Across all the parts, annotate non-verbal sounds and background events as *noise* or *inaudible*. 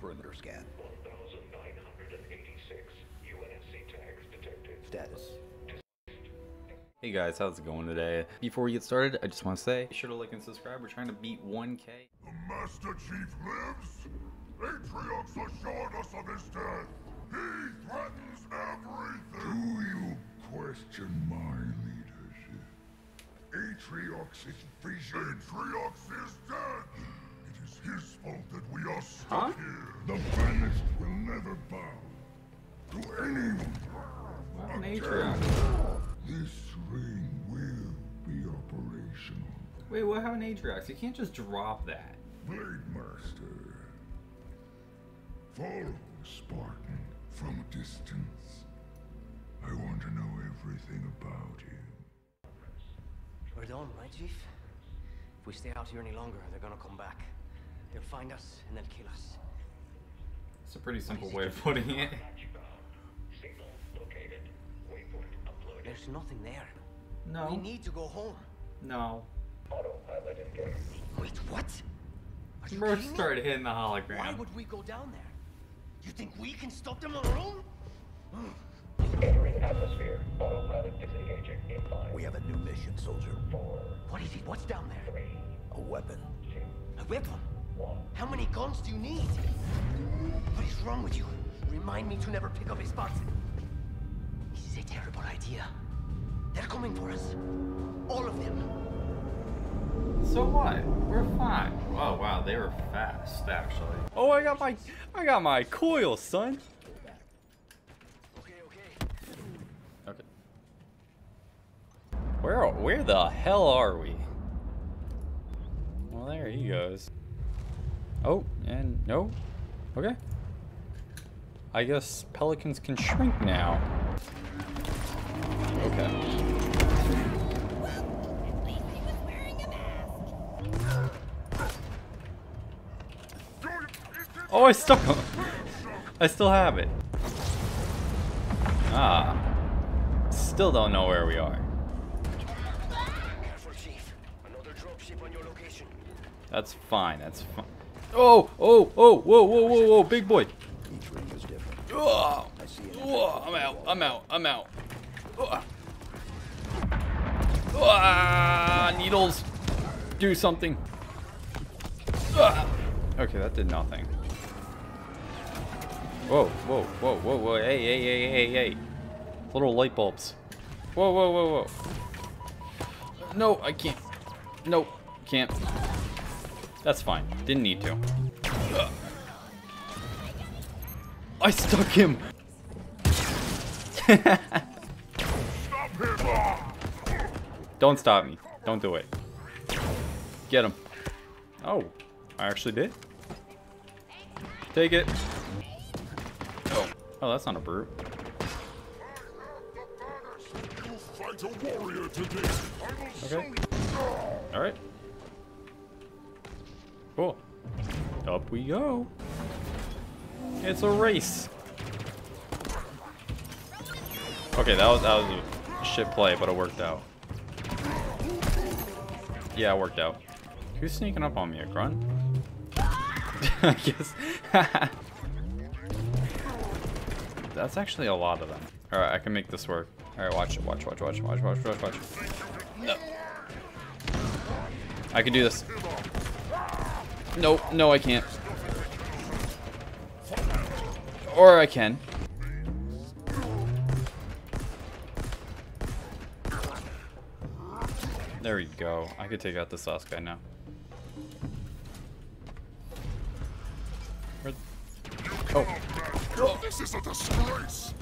field perimeter scan. 1,986 UNSC tags detected. Status. Hey guys, how's it going today? Before we get started, I just want to say, be sure to like and subscribe. We're trying to beat 1k. The Master Chief lives? Atriox assured us of his death. He threatens everything. Do you question my leadership? Atriox's vision. Atriox is dead. It is his fault that we are stuck Huh? here. The banished will never bow to anyone. an again. This ring will be operational. Wait, what happened to Atriox? You can't just drop that. Blade Master. Follow Spartan from a distance. I want to know everything about him. We're done, right, Chief? If we stay out here any longer, they're gonna come back. They'll find us and they'll kill us. It's a pretty simple way of putting it. Located. Uploaded. There's nothing there. No. We need to go home. No. Autopilot engaged. Wait, what? Are you Bro started hitting the hologram. Why would we go down there? You think we can stop them on our own? Entering atmosphere. Autopilot disengaging in five, We have a new mission, soldier. four, What is it? What's down there? three, A weapon. two, A weapon? How many guns do you need? What is wrong with you? Remind me to never pick up a Spartan. This is a terrible idea. They're coming for us. All of them. So what? We're fine. Oh wow, they were fast actually. Oh, I got my, I got my coil, son. Okay, okay. Okay. Where, where the hell are we? Well, there he goes. Oh, and no. Okay. I guess pelicans can shrink now. Okay. Oh, I stuck *laughs* him. I still have it. Ah. Still don't know where we are. That's fine. That's fine. Oh, oh, oh, whoa, whoa, whoa, whoa, big boy. Each ring is different. Ugh. I see an Ugh, I'm out. I'm out. I'm out. Ugh. Ah, needles. Do something. Okay, that did nothing. Whoa, whoa, whoa, whoa, whoa. Hey, hey, hey, hey, hey. Little light bulbs. Whoa, whoa, whoa, whoa. No, I can't. Nope, can't. That's fine. Didn't need to. Ugh. I stuck him. Stop him! Don't stop me. Don't do it. Get him. Oh, I actually did. Take it. Oh, oh, that's not a brute. You fight a warrior today. I will show Okay. All right. Cool. Up we go. It's a race. Okay, that was that was a shit play, but it worked out. Yeah, it worked out. Who's sneaking up on me, a grunt? *laughs* I guess. *laughs* That's actually a lot of them. All right, I can make this work. All right, watch it. Watch, watch, watch, watch, watch, watch, watch. No. I can do this. Nope, no, I can't. Or I can. There we go. I could take out this last guy now. Where- Oh, This is a disgrace.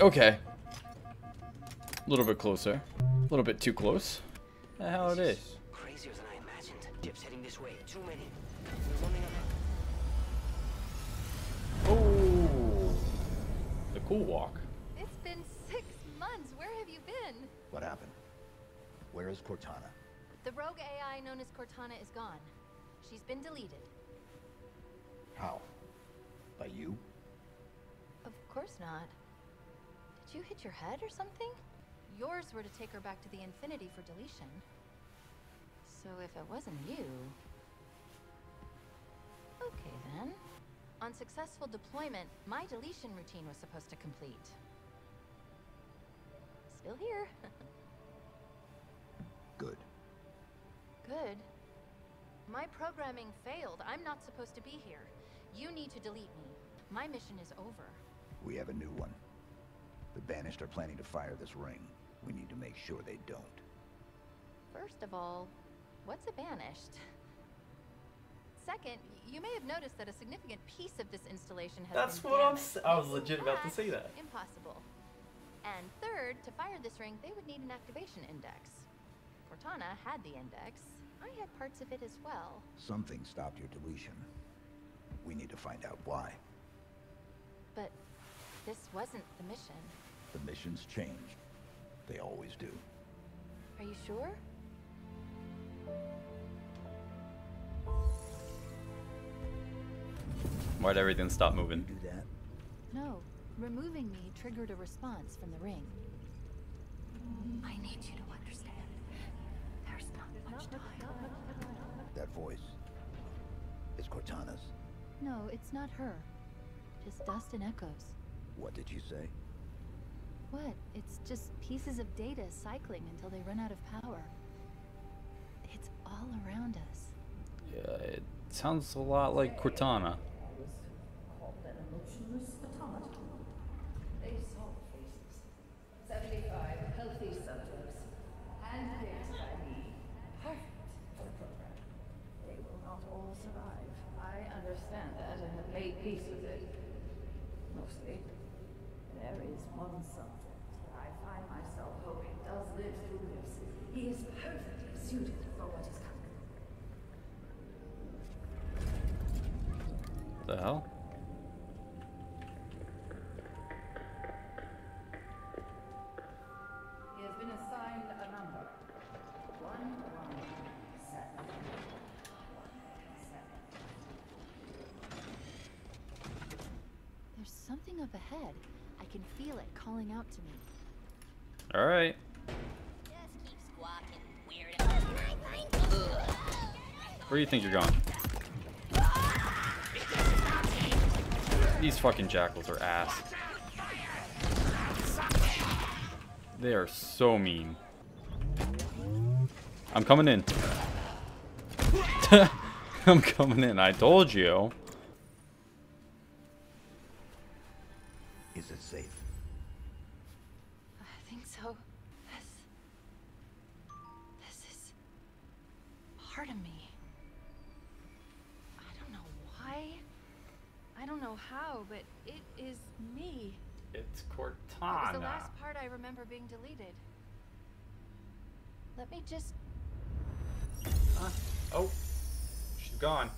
okay. A little bit closer. A little bit too close. The hell it is. Ships heading this way. Too many. We're running. Oh, the cool walk. It's been six months. Where have you been? What happened? Where is Cortana? The rogue AI known as Cortana is gone. She's been deleted. How? By you? Of course not. Did you hit your head or something? Yours were to take her back to the Infinity for deletion. So if it wasn't you... Okay then. On successful deployment, my deletion routine was supposed to complete. Still here. *laughs* Good. Good. My programming failed. I'm not supposed to be here. You need to delete me. My mission is over. We have a new one. The Banished are planning to fire this ring. We need to make sure they don't. First of all, what's a banished? Second, you may have noticed that a significant piece of this installation has That's been what I'm damaged. s- I was legit about to say that. Impossible. And third, to fire this ring, they would need an activation index. Cortana had the index. I had parts of it as well. Something stopped your deletion. We need to find out why. But this wasn't the mission. The missions changed. They always do. Are you sure? Why'd everything stop moving? do that? No. Removing me triggered a response from the ring. I need you to understand. There's not much time. That voice is Cortana's. No, it's not her. Just dust and echoes. What did you say? What? It's just pieces of data cycling until they run out of power. It's all around us. Yeah, it sounds a lot like Cortana. called an emotionless automata. They saw faces. 75 healthy subjects, handpicked by me, perfect for the program. They will not all survive. I understand that and have with it. Mostly. There is one subject where I find myself hoping does live through this. He is perfectly suited for what is coming. The hell? He has been assigned a number. One, one, seven. One, seven. There's something up ahead. I can feel it calling out to me. Alright. Just keep squawking, weirdo. Where do you think you're going? These fucking jackals are ass. They are so mean. I'm coming in. *laughs* I'm coming in. I told you. Is it safe? I think so. This. This is. part of me. I don't know why. I don't know how, but it is me. It's It was Cortana. the last part I remember being deleted. Let me just. Oh, she's gone.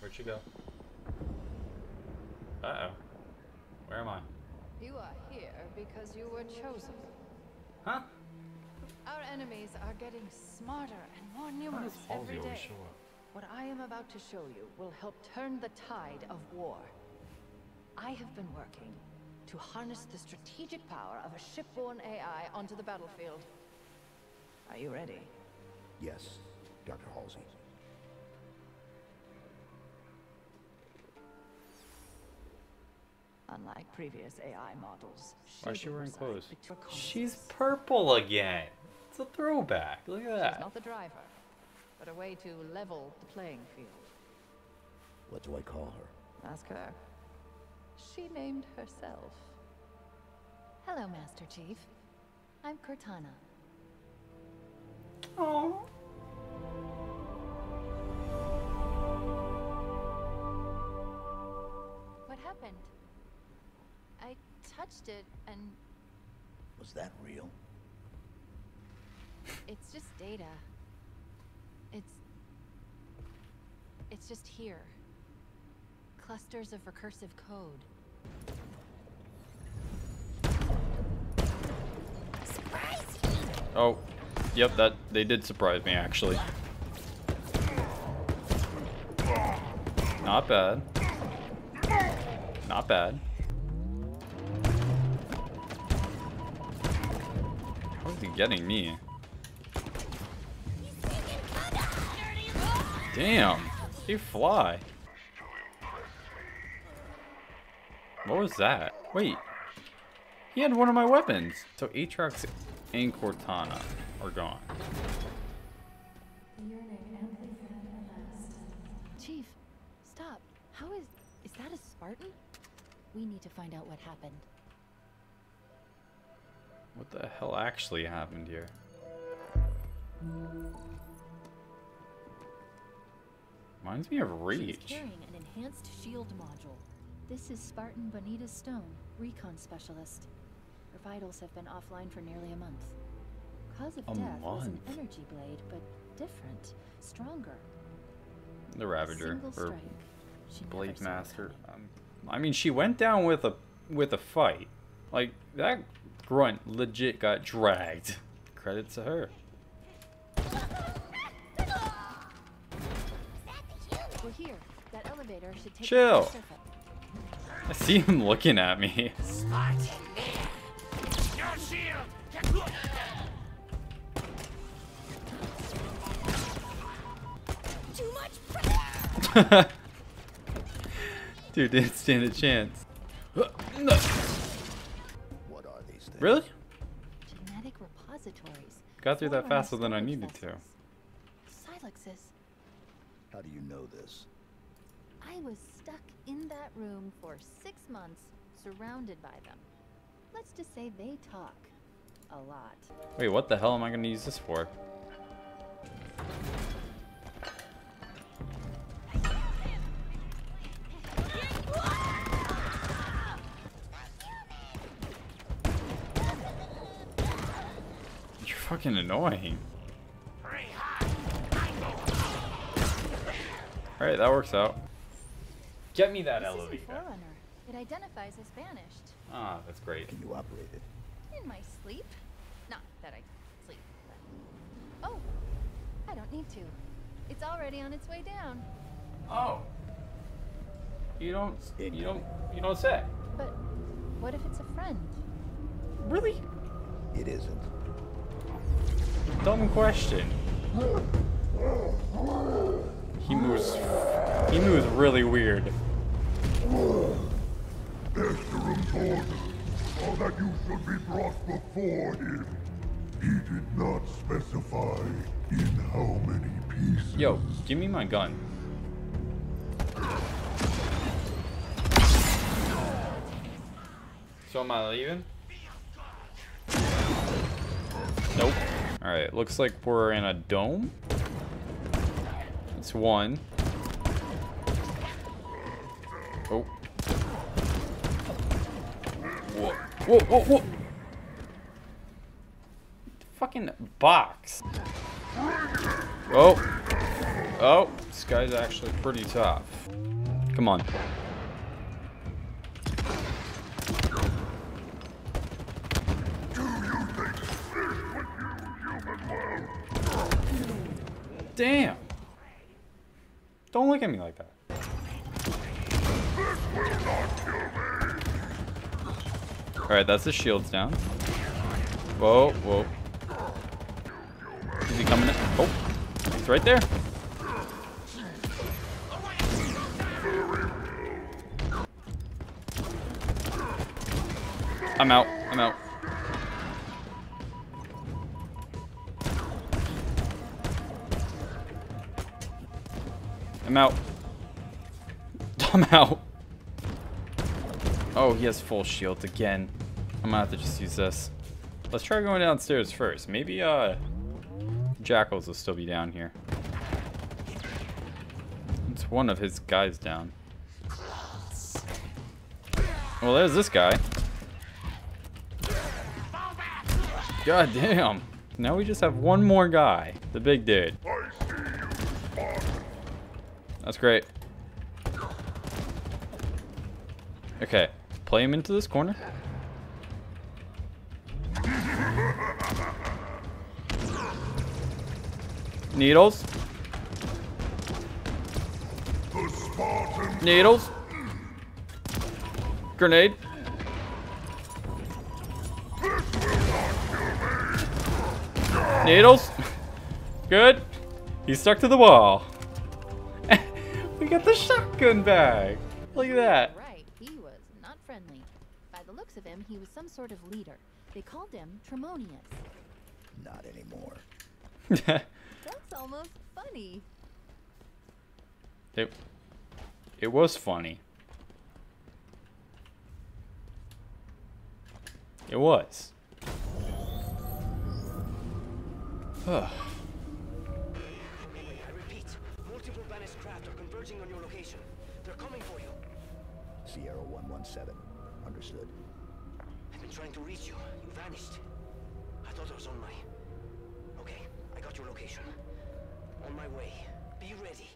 Where'd she go? Uh oh. Where am I? You are here because you were chosen. Huh? Our enemies are getting smarter and more numerous every day. What I am about to show you will help turn the tide of war. I have been working to harness the strategic power of a shipborne AI onto the battlefield. Are you ready? Yes, Dr. Halsey. Unlike previous AI models, Why is she wearing clothes? She's purple again. It's a throwback. Look at that. She's that. not the driver, but a way to level the playing field. What do I call her? Ask her. She named herself. Hello, Master Chief. I'm Cortana. Oh. What happened? I touched it and Was that real? it's just data. It's. It's just here. Clusters of recursive code. Oh. Yep, that they did surprise me actually. Not bad. Not bad. How is he getting me? Damn, they fly. What was that? Wait. He had one of my weapons. So Atriox and Cortana are gone. Chief, stop. How is. Is that a Spartan? We need to find out what happened. What the hell actually happened here? Reminds me of Reach. She's carrying an enhanced shield module. This is Spartan Bonita Stone, recon specialist. Her vitals have been offline for nearly a month. Cause of A death was an energy blade, but different, stronger. The Ravager Single or strike. She never Blade Master. Um, I mean, she went down with a with a fight. Like that grunt legit got dragged. Credit to her. Here. That elevator should take Chill. the. *laughs* I see him looking at me. Too *laughs* much. Dude didn't stand a chance. What are these things? Really? Genetic repositories. Got through that faster than I needed to. vessels. Silexes. How do you know this? I was stuck in that room for six months, surrounded by them. Let's just say they talk a lot. Wait, what the hell am I gonna use this for? You're fucking annoying. Alright, that works out. Get me that this is a elevator. Forerunner. It identifies as banished. Ah, that's great. Can you operate it? In my sleep? Not that I sleep, but. Oh! I don't need to. It's already on its way down. Oh. You don't you don't you don't say. But what if it's a friend? Really? It isn't. Dumb question. *laughs* He moves. He moves really weird. Are that you should be brought before him. He did not specify in how many pieces. Yo, give me my gun. So am I leaving? Nope. Alright, looks like we're in a dome. That's one. Oh. Whoa, whoa, whoa, whoa! Fucking box. Oh. Oh, this guy's actually pretty tough. Come on. Damn. Don't look at me like that. Alright, that's the shields down. Whoa, whoa. Is he coming in? Oh, he's right there. I'm out. I'm out. I'm out. *laughs* I'm out. Oh, he has full shield again. I'm gonna have to just use this. Let's try going downstairs first. Maybe, uh, Jackals will still be down here. It's one of his guys down. Well, there's this guy. God damn. Now we just have one more guy. The big dude. That's great. Okay. Play him into this corner. Needles. Needles. Grenade. Needles. *laughs* Good. He's stuck to the wall. *laughs* we got the shotgun bag. Look at that. Right, he was not friendly. By the looks of him, he was some sort of leader. They called him Tremonius. Not anymore. *laughs* That's almost funny. it, it was funny. It was. Ugh. I repeat, multiple banished craft are converging on your location. They're coming for you. Sierra 117. Understood. I've been trying to reach you. You vanished. I thought I was on my... Okay, I got your location. On my way. Be ready.